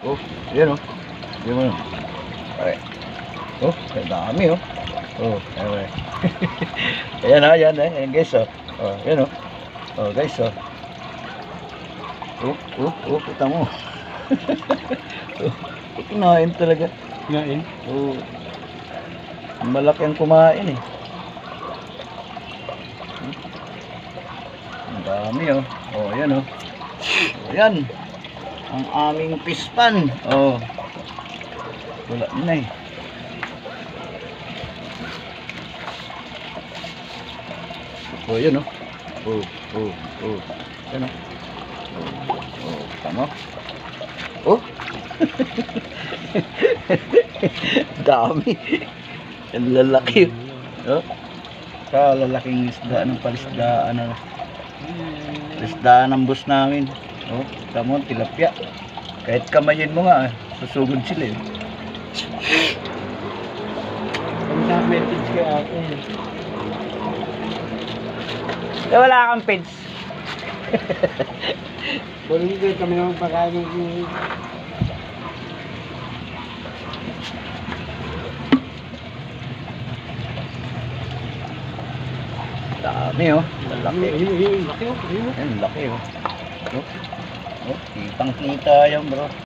Oh, yan oh. Yan mo. Okay. Oh, ang dami oh. Oh, okay. ayan oh, yan eh. Ayan guys oh. Oh, yan oh. Oh, guys oh. Oh, oh, oh, kita mo. oh, kinain talaga. Ngayon. Oh. Malaki ang kumain eh. Ang dami oh. Oh, yan oh. Oh, yan. Ang aming pispan. Oh. Wala na eh. Oh, yan oh. Oh, oh, oh. Yan oh. Oh, oh, tama. Oh. Dami. Ang lalaki. Oh. Sa lalaking isda ng palisdaan ano. Palisdaan ng bus namin. Oh, tamo tilapia. Kahit kamayin mo nga, susugod sila eh. Sa message kay ate. Eh, wala kang page. Kung hindi kami naman pakain ng Dami oh. Lalaki. Ayun, ayun, laki oh. Laki oh. Oh, oh kitang kita yan bro.